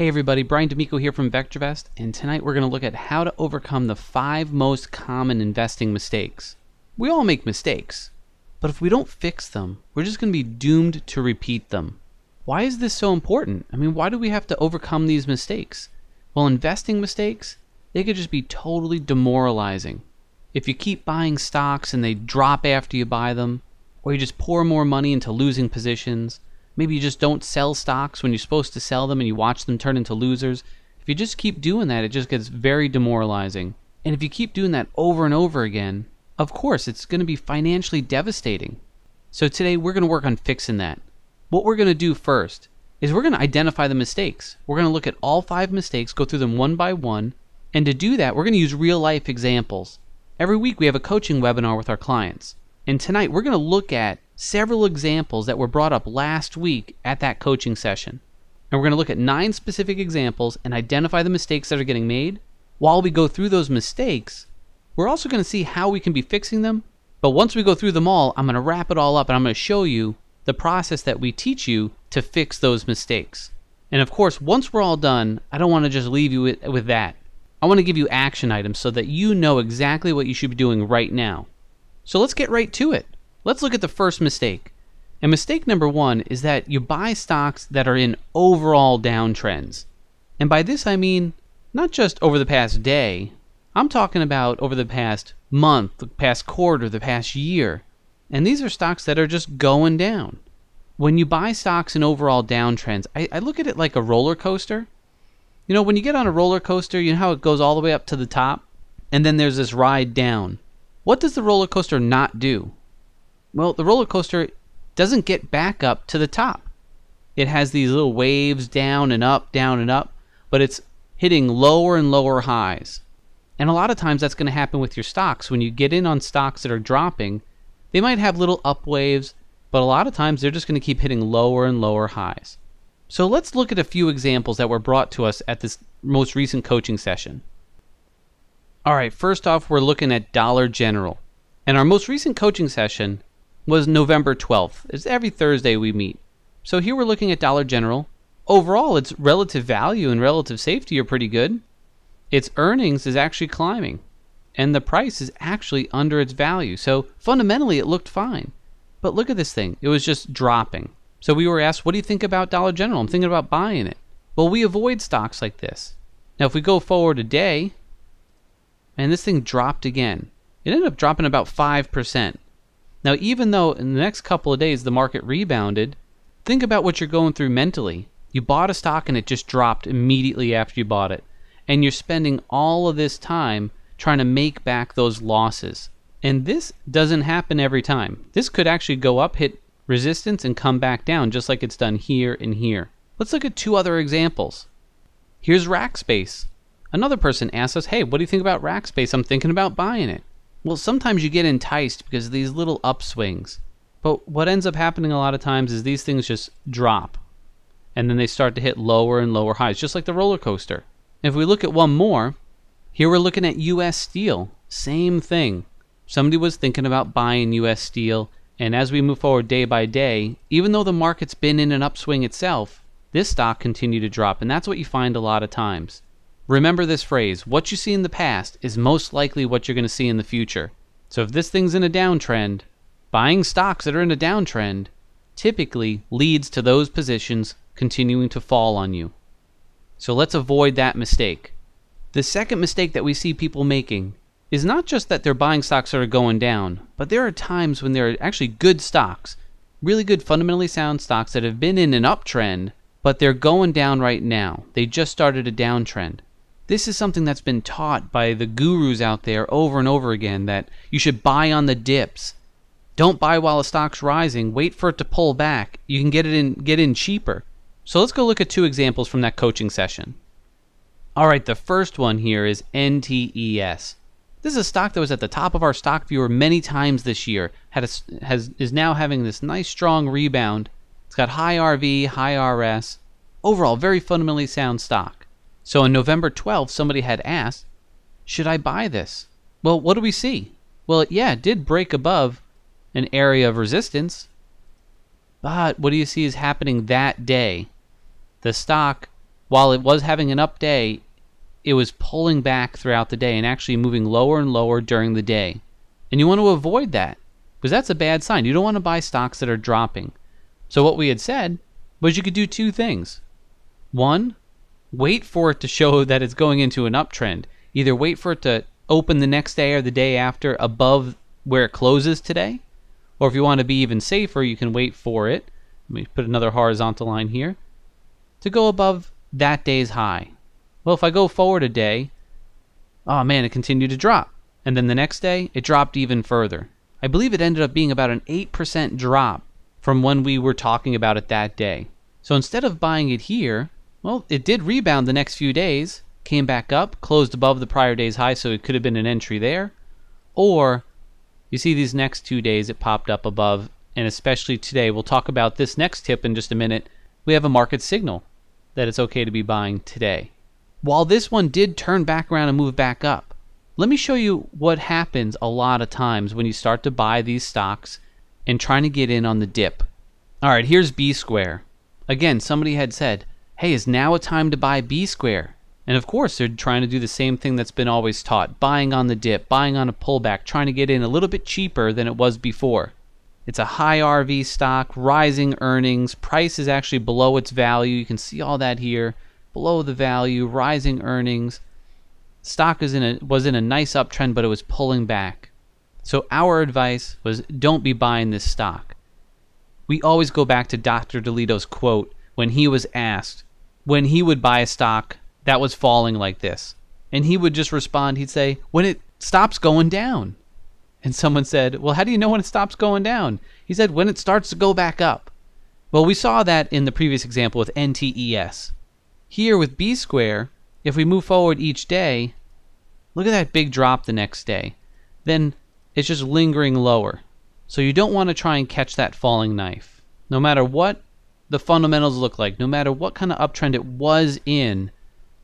Hey everybody, Brian D'Amico here from VectorVest, and tonight we're going to look at how to overcome the five most common investing mistakes. We all make mistakes, but if we don't fix them, we're just going to be doomed to repeat them. Why is this so important? I mean, why do we have to overcome these mistakes? Well, investing mistakes, they could just be totally demoralizing. If you keep buying stocks and they drop after you buy them, or you just pour more money into losing positions, maybe you just don't sell stocks when you're supposed to sell them and you watch them turn into losers. If you just keep doing that, it just gets very demoralizing. And if you keep doing that over and over again, of course, it's going to be financially devastating. So today we're going to work on fixing that. What we're going to do first is we're going to identify the mistakes. We're going to look at all five mistakes, go through them one by one, and to do that, we're going to use real life examples. Every week we have a coaching webinar with our clients. And tonight we're going to look at several examples that were brought up last week at that coaching session. And we're going to look at nine specific examples and identify the mistakes that are getting made. While we go through those mistakes, we're also going to see how we can be fixing them. But once we go through them all, I'm going to wrap it all up and I'm going to show you the process that we teach you to fix those mistakes. And of course, once we're all done, I don't want to just leave you with, with that. I want to give you action items so that you know exactly what you should be doing right now. So let's get right to it. Let's look at the first mistake. And mistake number one is that you buy stocks that are in overall downtrends. And by this I mean not just over the past day, I'm talking about over the past month, the past quarter, the past year. And these are stocks that are just going down. When you buy stocks in overall downtrends, I, I look at it like a roller coaster. You know, when you get on a roller coaster, you know how it goes all the way up to the top? And then there's this ride down. What does the roller coaster not do? Well, the roller coaster doesn't get back up to the top. It has these little waves down and up, down and up, but it's hitting lower and lower highs. And a lot of times that's going to happen with your stocks. When you get in on stocks that are dropping, they might have little up waves, but a lot of times they're just going to keep hitting lower and lower highs. So let's look at a few examples that were brought to us at this most recent coaching session. All right, first off, we're looking at Dollar General. And our most recent coaching session was November 12th. It's every Thursday we meet. So here we're looking at Dollar General. Overall, its relative value and relative safety are pretty good. Its earnings is actually climbing, and the price is actually under its value. So fundamentally, it looked fine. But look at this thing. It was just dropping. So we were asked, what do you think about Dollar General? I'm thinking about buying it. Well, we avoid stocks like this. Now, if we go forward a day, and this thing dropped again, it ended up dropping about 5%. Now, even though in the next couple of days the market rebounded, think about what you're going through mentally. You bought a stock and it just dropped immediately after you bought it. And you're spending all of this time trying to make back those losses. And this doesn't happen every time. This could actually go up, hit resistance and come back down just like it's done here and here. Let's look at two other examples. Here's Rackspace. Another person asked us, hey, what do you think about Rackspace? I'm thinking about buying it. Well, sometimes you get enticed because of these little upswings. But what ends up happening a lot of times is these things just drop. And then they start to hit lower and lower highs, just like the roller coaster. If we look at one more, here we're looking at US Steel. Same thing. Somebody was thinking about buying US Steel and as we move forward day by day, even though the market's been in an upswing itself, this stock continued to drop. And that's what you find a lot of times. Remember this phrase what you see in the past is most likely what you're going to see in the future. So if this thing's in a downtrend, buying stocks that are in a downtrend typically leads to those positions continuing to fall on you. So let's avoid that mistake. The second mistake that we see people making is not just that they're buying stocks that are going down, but there are times when there are actually good stocks, really good fundamentally sound stocks that have been in an uptrend, but they're going down right now. They just started a downtrend. This is something that's been taught by the gurus out there over and over again that you should buy on the dips. Don't buy while a stock's rising. Wait for it to pull back. You can get it in get in cheaper. So let's go look at two examples from that coaching session. All right, the first one here is NTES. This is a stock that was at the top of our stock viewer many times this year. Had a, has is now having this nice strong rebound. It's got high RV, high RS. Overall, very fundamentally sound stock. So on November 12th, somebody had asked, "Should I buy this?" Well, what do we see? Well, yeah, it did break above an area of resistance. But what do you see is happening that day? The stock while it was having an up day, it was pulling back throughout the day and actually moving lower and lower during the day. And you want to avoid that because that's a bad sign. You don't want to buy stocks that are dropping. So, what we had said was you could do two things. One, wait for it to show that it's going into an uptrend. Either wait for it to open the next day or the day after above where it closes today, or if you want to be even safer, you can wait for it. Let me put another horizontal line here to go above that day's high. Well, if I go forward a day, oh man, it continued to drop. And then the next day, it dropped even further. I believe it ended up being about an 8% drop from when we were talking about it that day. So instead of buying it here, well, it did rebound the next few days, came back up, closed above the prior day's high, so it could have been an entry there. Or you see these next two days it popped up above, and especially today, we'll talk about this next tip in just a minute. We have a market signal that it's okay to be buying today. While this one did turn back around and move back up, let me show you what happens a lot of times when you start to buy these stocks and trying to get in on the dip. All right, here's B Square. Again, somebody had said, hey, is now a time to buy B Square? And of course, they're trying to do the same thing that's been always taught buying on the dip, buying on a pullback, trying to get in a little bit cheaper than it was before. It's a high RV stock, rising earnings, price is actually below its value. You can see all that here below the value, rising earnings stock was in a was in a nice uptrend, but it was pulling back. So our advice was don't be buying this stock. We always go back to Dr. DiLiddo's quote when he was asked when he would buy a stock that was falling like this. And he would just respond, he'd say, when it stops going down. And someone said, Well, how do you know when it stops going down? He said, When it starts to go back up. Well, we saw that in the previous example with NTES. Here with B square, if we move forward each day, look at that big drop the next day. Then it's just lingering lower. So you don't want to try and catch that falling knife. No matter what the fundamentals look like, no matter what kind of uptrend it was in,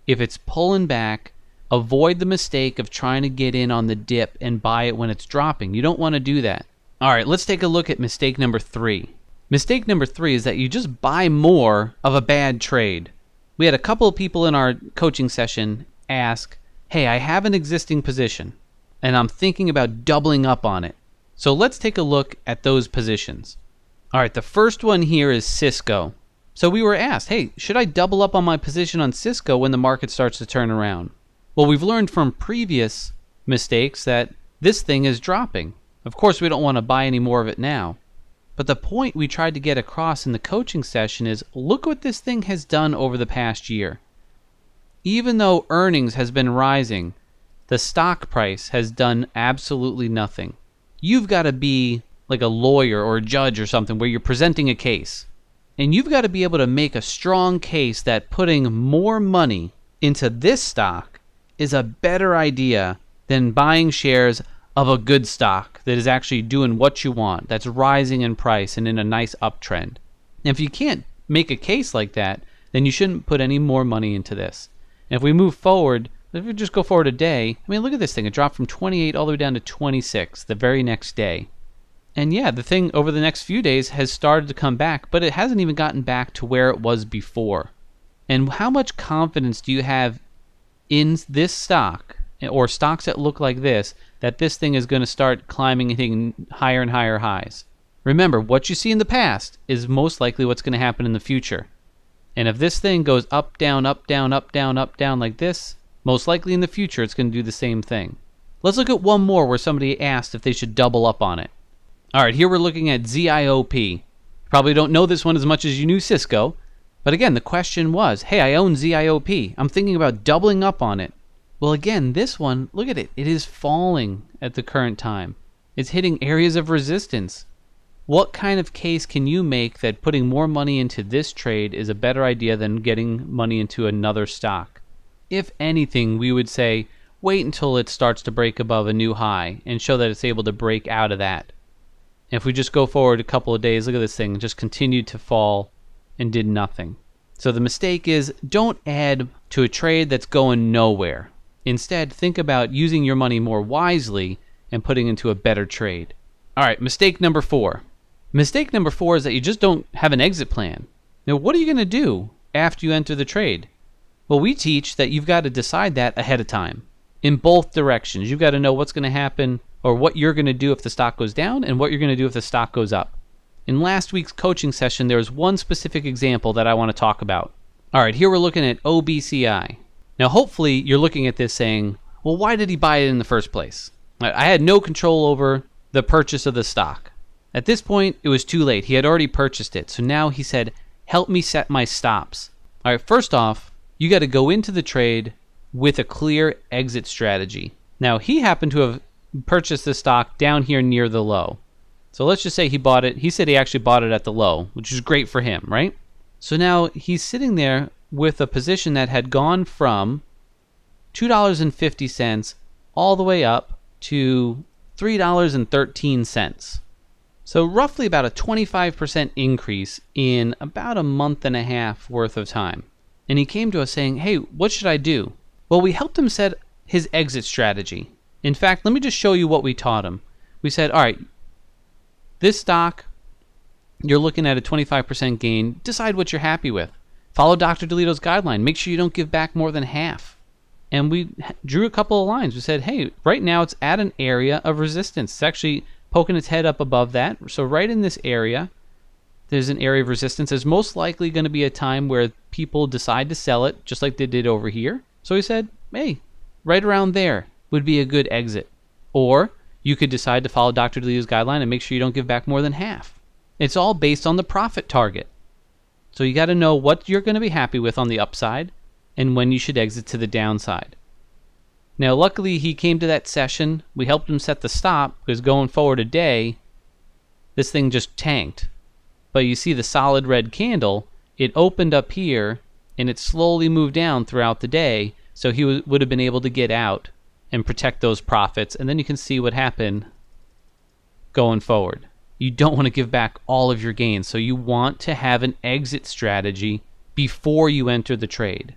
if it's pulling back, avoid the mistake of trying to get in on the dip and buy it when it's dropping. You don't want to do that. All right, let's take a look at mistake number three. Mistake number three is that you just buy more of a bad trade we had a couple of people in our coaching session ask, Hey, I have an existing position and I'm thinking about doubling up on it. So let's take a look at those positions. All right, the first one here is Cisco. So we were asked, hey, should I double up on my position on Cisco when the market starts to turn around? Well, we've learned from previous mistakes that this thing is dropping. Of course, we don't want to buy any more of it now. But the point we tried to get across in the coaching session is look what this thing has done over the past year. Even though earnings has been rising, the stock price has done absolutely nothing. You've got to be like a lawyer or a judge or something where you're presenting a case. And you've got to be able to make a strong case that putting more money into this stock is a better idea than buying shares of a good stock that is actually doing what you want, that's rising in price and in a nice uptrend. And if you can't make a case like that, then you shouldn't put any more money into this. And if we move forward, if we just go forward a day, I mean, look at this thing. It dropped from 28 all the way down to 26 the very next day. And yeah, the thing over the next few days has started to come back, but it hasn't even gotten back to where it was before. And how much confidence do you have in this stock eh, or stocks that look like this that this thing is going to start climbing and hitting higher and higher highs. Remember, what you see in the past is most likely what's going to happen in the future. And if this thing goes up, down, up, down, up, down, up, down like this, most likely in the future it's going to do the same thing. Let's look at one more where somebody asked if they should double up on it. All right, here we're looking at ZIOP. Probably don't know this one as much as you knew Cisco, but again, the question was, hey, I own ZIOP. I'm thinking about doubling up on it. Well, again, this one, look at it. It is falling at the current time. It's hitting areas of resistance. What kind of case can you make that putting more money into this trade is a better idea than getting money into another stock? If anything, we would say wait until it starts to break above a new high and show that it's able to break out of that. If we just go forward a couple of days, look at this thing, just continued to fall and did nothing. So the mistake is don't add to a trade that's going nowhere. Instead, think about using your money more wisely and putting into a better trade. All right, mistake number four. Mistake number four is that you just don't have an exit plan. Now, what are you going to do after you enter the trade? Well, we teach that you've got to decide that ahead of time in both directions. You've got to know what's going to happen or what you're going to do if the stock goes down and what you're going to do if the stock goes up. In last week's coaching session, there was one specific example that I want to talk about. All right, here we're looking at OBCI. Now, hopefully, you're looking at this saying, well, why did he buy it in the first place? I had no control over the purchase of the stock. At this point, it was too late. He had already purchased it. So now he said, help me set my stops. All right, first off, you got to go into the trade with a clear exit strategy. Now, he happened to have purchased the stock down here near the low. So let's just say he bought it. He said he actually bought it at the low, which is great for him, right? So now he's sitting there with a position that had gone from $2.50 all the way up to $3.13. So, roughly about a 25% increase in about a month and a half worth of time. And he came to us saying, Hey, what should I do? Well, we helped him set his exit strategy. In fact, let me just show you what we taught him. We said, All right, this stock, you're looking at a 25% gain. Decide what you're happy with. Follow Dr. DiLiddo's guideline. Make sure you don't give back more than half. And we drew a couple of lines. We said, hey, right now it's at an area of resistance. It's actually poking its head up above that. So right in this area, there's an area of resistance. There's most likely going to be a time where people decide to sell it, just like they did over here. So he said, hey, right around there would be a good exit. Or you could decide to follow Dr. DiLiddo's guideline and make sure you don't give back more than half. It's all based on the profit target. So you got to know what you're going to be happy with on the upside and when you should exit to the downside. Now, luckily, he came to that session. We helped him set the stop because going forward a day, this thing just tanked. But you see the solid red candle, it opened up here and it slowly moved down throughout the day. So he would have been able to get out and protect those profits. And then you can see what happened going forward. You don't want to give back all of your gains. So you want to have an exit strategy before you enter the trade.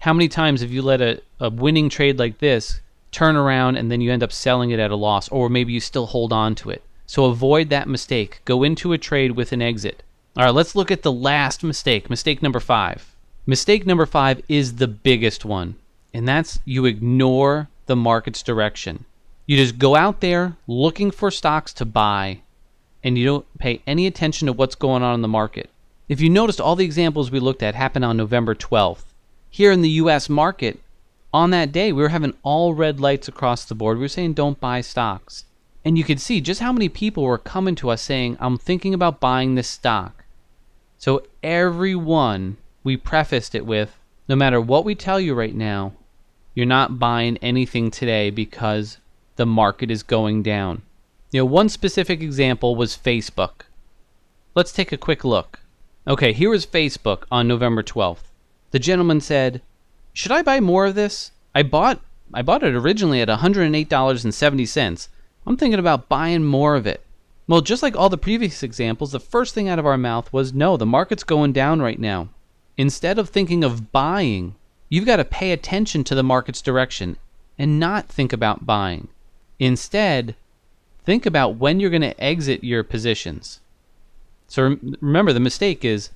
How many times have you let a, a winning trade like this turn around and then you end up selling it at a loss, or maybe you still hold on to it? So avoid that mistake. Go into a trade with an exit. All right, let's look at the last mistake, mistake number five. Mistake number five is the biggest one, and that's you ignore the market's direction. You just go out there looking for stocks to buy, and you don't pay any attention to what's going on in the market. If you noticed, all the examples we looked at happened on November 12th here in the US market, on that day, we were having all red lights across the board. We were saying don't buy stocks. And you could see just how many people were coming to us saying, I'm thinking about buying this stock. So everyone, we prefaced it with, no matter what we tell you right now, you're not buying anything today because the market is going down. You know, one specific example was Facebook. Let's take a quick look. Okay, here was Facebook on November 12th. The gentleman said, "Should I buy more of this? I bought I bought it originally at $108.70. I'm thinking about buying more of it." Well, just like all the previous examples, the first thing out of our mouth was, "No, the market's going down right now." Instead of thinking of buying, you've got to pay attention to the market's direction and not think about buying. Instead, think about when you're going to exit your positions. So remember, the mistake is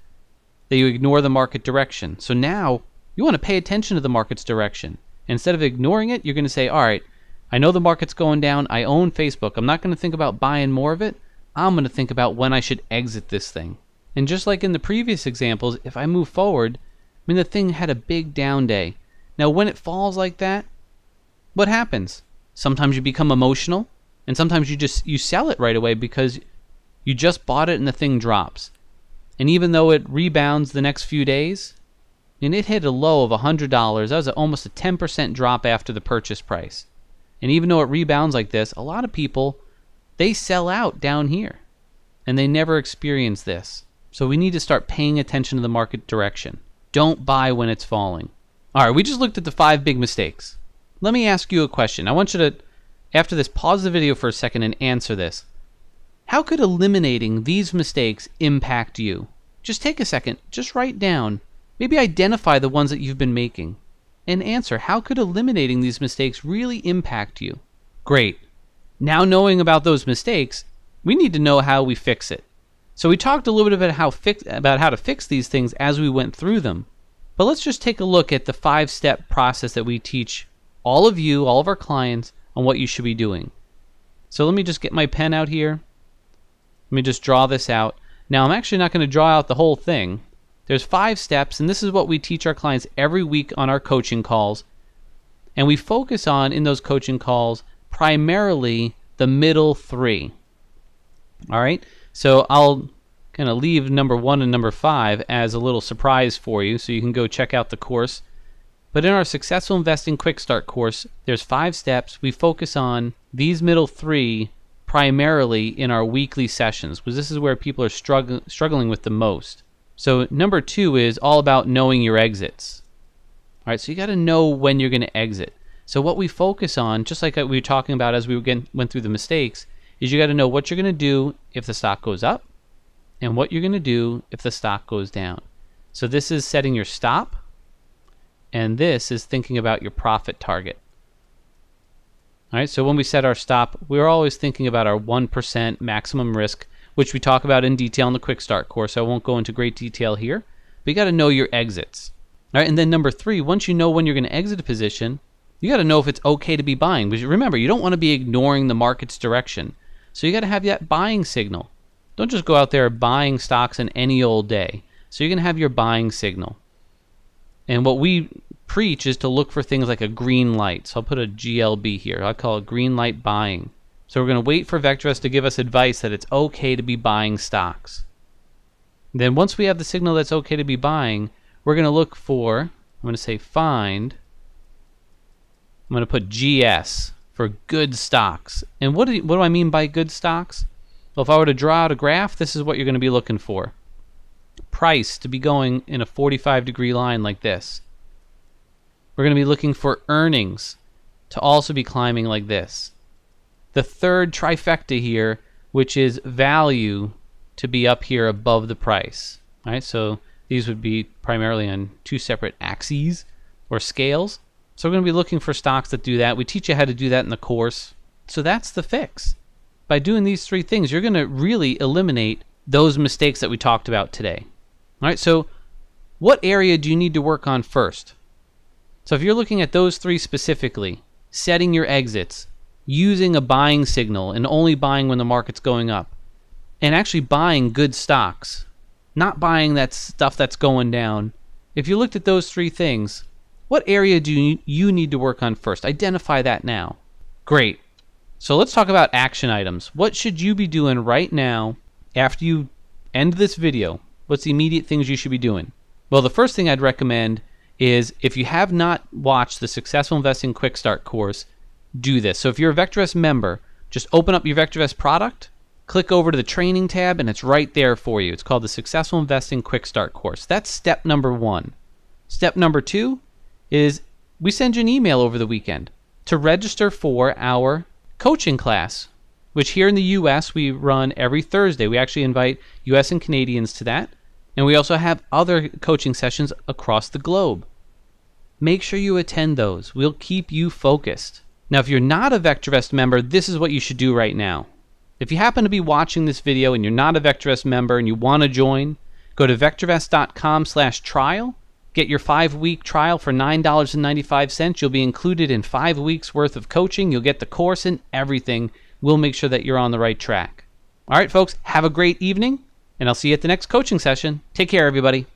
that you ignore the market direction. So now you want to pay attention to the market's direction. Instead of ignoring it, you're going to say, all right, I know the market's going down. I own Facebook. I'm not going to think about buying more of it. I'm going to think about when I should exit this thing. And just like in the previous examples, if I move forward, mean, the thing had a big down day. Now, when it falls like that, what happens? Sometimes you become emotional, and sometimes you just you sell it right away because you just bought it and the thing drops. And even though it rebounds the next few days, and it hit a low of $100, that was almost a 10% drop after the purchase price. And even though it rebounds like this, a lot of people they sell out down here and they never experience this. So we need to start paying attention to the market direction. Don't buy when it's falling. All right, we just looked at the five big mistakes. Let me ask you a question. I want you to, after this, pause the video for a second and answer this. How could eliminating these mistakes impact you? Just take a second, just write down, maybe identify the ones that you've been making, and answer how could eliminating these mistakes really impact you? Great. Now, knowing about those mistakes, we need to know how we fix it. So we talked a little bit about how fix about how to fix these things as we went through them. But let's just take a look at the five step process that we teach all of you, all of our clients, on what you should be doing. So let me just get my pen out here. Let me just draw this out. Now, I'm actually not going to draw out the whole thing. There's five steps, and this is what we teach our clients every week on our coaching calls. And we focus on, in those coaching calls, primarily the middle three. All right? So I'll kind of leave number one and number five as a little surprise for you so you can go check out the course. But in our Successful Investing Quick Start course, there's five steps. We focus on these middle three primarily in our weekly sessions because this is where people are strugg- struggling with the most. So number two is all about knowing your exits. All right, so you got to know when you're going to exit. So what we focus on, just like uh, we were talking about as we went through the mistakes, is you got to know what you're going to do if the stock goes up and what you're going to do if the stock goes down. So this is setting your stop and this is thinking about your profit target. All right, so when we set our stop, we're always thinking about our 1% maximum risk, which we talk about in detail in the quick start course. I won't go into great detail here, but you got to know your exits. All right, and then number three, once you know when you're going to exit a position, you got to know if it's okay to be buying. Because remember, you don't want to be ignoring the market's direction. So you got to have that buying signal. Don't just go out there buying stocks in any old day. So you're going to have your buying signal. And what we preach is to look for things like a green light. So I'll put a GLB here. I call it green light buying. So we're going to wait for VectorVest to give us advice that it's okay to be buying stocks. Then once we have the signal that's okay to be buying, we're going to look for, I'm going to say find, I'm going to put GS for good stocks. And what do, you, what do I mean by good stocks? Well, if I were to draw out a graph, this is what you're going to be looking for. Price to be going in a 45 degree line like this. We're going to be looking for earnings to also be climbing like this. The third trifecta here, which is value to be up here above the price. All right, so these would be primarily on two separate axes or scales. So we're going to be looking for stocks that do that. We teach you how to do that in the course. So that's the fix. By doing these three things, you're going to really eliminate those mistakes that we talked about today. All right, so what area do you need to work on first? So if you're looking at those three specifically, setting your exits, using a buying signal and only buying when the market's going up, and actually buying good stocks, not buying that stuff that's going down. If you looked at those three things, what area do you, need to work on first? Identify that now. Great. So let's talk about action items. What should you be doing right now after you end this video? What's the immediate things you should be doing? Well, the first thing I'd recommend is if you have not watched the Successful Investing Quick Start course, do this. So if you're a VectorVest member, just open up your VectorVest product, click over to the training tab, and it's right there for you. It's called the Successful Investing Quick Start course. That's step number one. Step number two is we send you an email over the weekend to register for our coaching class, which here in the US we run every Thursday. We actually invite US and Canadians to that. And we also have other coaching sessions across the globe make sure you attend those. We'll keep you focused. Now, if you're not a VectorVest member, this is what you should do right now. If you happen to be watching this video and you're not a VectorVest member and you want to join, go to vectorvest.com slash trial. Get your five-week trial for $9.95. You'll be included in five weeks worth of coaching. You'll get the course and everything. We'll make sure that you're on the right track. All right, folks, have a great evening, and I'll see you at the next coaching session. Take care, everybody.